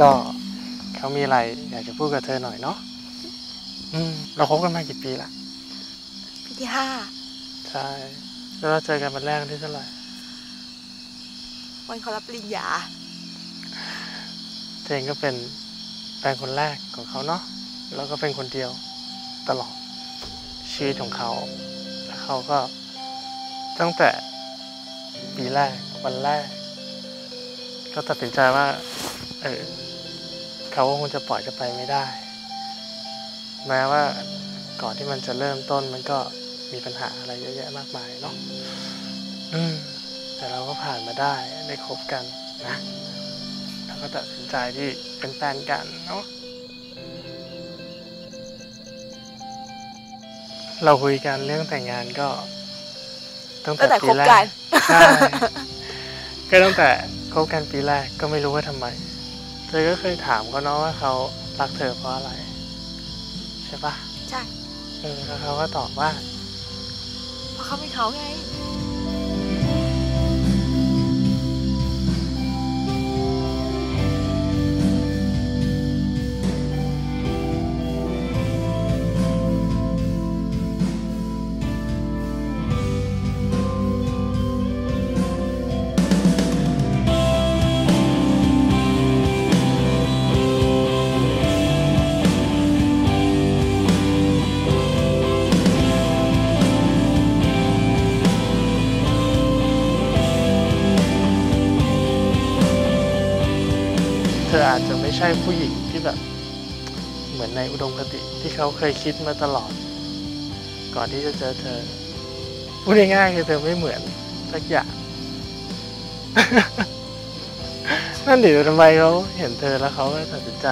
ก็เขามีอะไรอยากจะพูดกับเธอหน่อยเนาะอืมเราคบกันมากี่ปีละปีที่ห้าใช่แล้วเราเจอกันวันแรกที่เท่าไหร่วันเขารับปริญญาเธอเองก็เป็นแฟนคนแรกของเขาเนาะแล้วก็เป็นคนเดียวตลอดชีวิตของเขาแล้วเขาก็ตั้งแต่ปีแรกวันแรก ก็ตัดสินใจว่าเออ เขาก็คงจะปล่อยจะไปไม่ได้ แม้ว่าก่อนที่มันจะเริ่มต้นมันก็มีปัญหาอะไรเยอะแยะมากมายเนาะอืมแต่เราก็ผ่านมาได้ได้คบกันนะแล้วก็ตัดสินใจที่เป็นแฟนกันเนาะเราคุยกันเรื่องแต่งงานก็ตั้งตั้งแต่แต่ปีคบแรกักนใช่ก็ตั้งแต่คบกันปีแรกก็ไม่รู้ว่าทำไม เธอก็เคยถามเขาเนาะว่าเขารักเธอเพราะอะไร ใช่ปะใช่ เออแล้วเขาก็ตอบว่า เพราะเขาเป็นเขาไง เธออาจจะไม่ใช่ผู้หญิงที่แบบ เหมือนในอุดมคติที่เขาเคยคิดมาตลอด ก่อนที่จะเจอเธอพูดง่ายๆคือเธอไม่เหมือนสักอย่างนั่นเดี๋ยวทำไมเขาเห็นเธอแล้วเขาก็ตัดสินใจ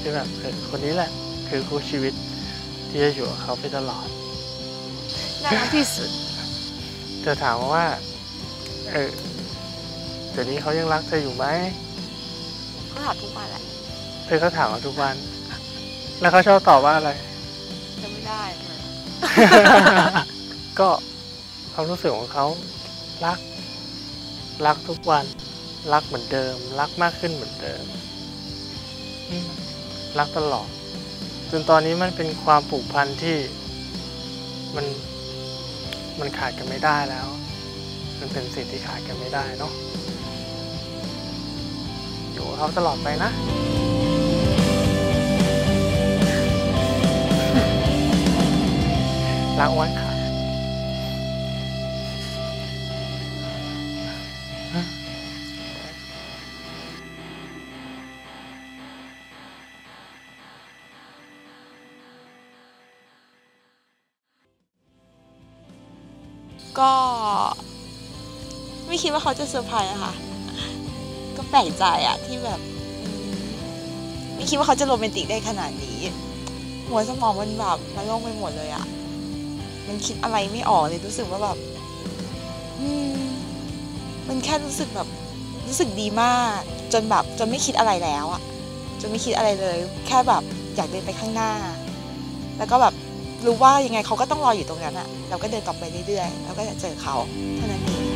ที่แบบเออคนนี้แหละ คือคู่ชีวิตที่จะอยู่กับเขาไปตลอดน่ารักที่สุดเธอถามว่า เออเดี๋ยวนี้เขายังรักเธออยู่ไหม เขาถามทุกวันแหละเธอก็ถามมาทุกวัน แล้วเขาชอบตอบว่าอะไรจำไม่ได้เลยก็ความรู้สึกของเขารัก รักทุกวัน รักเหมือนเดิม รักมากขึ้นเหมือนเดิมอืมรักตลอดจนตอนนี้มันเป็นความผูกพันที่มันมันขาดกันไม่ได้แล้ว มันเป็นสิ่งที่ขาดกันไม่ได้เนาะ อยู่กับเขาตลอดไปนะรักอ้วนค่ะก็ ไม่คิดว่าเขาจะเซอร์ไพรส์อะค่ะ แปลกใจอะที่แบบไม่คิดว่าเขาจะโรแมนติกได้ขนาดนี้ หัวสมองมันแบบมันโล่งไปหมดเลยอะมันคิดอะไรไม่ออกเลยรู้สึกว่าแบบมมันแค่รู้สึกแบบรู้สึกดีมาก จนแบบจนไม่คิดอะไรแล้วอะจนไม่คิดอะไรเลย แค่แบบอยากเดินไปข้างหน้า แล้วก็แบบรู้ว่ายังไงเขาก็ต้องรออยู่ตรงนั้นอะเราก็เดินต่อไปเรื่อยๆแล้วก็จะเจอเขาเท่านั้นเอง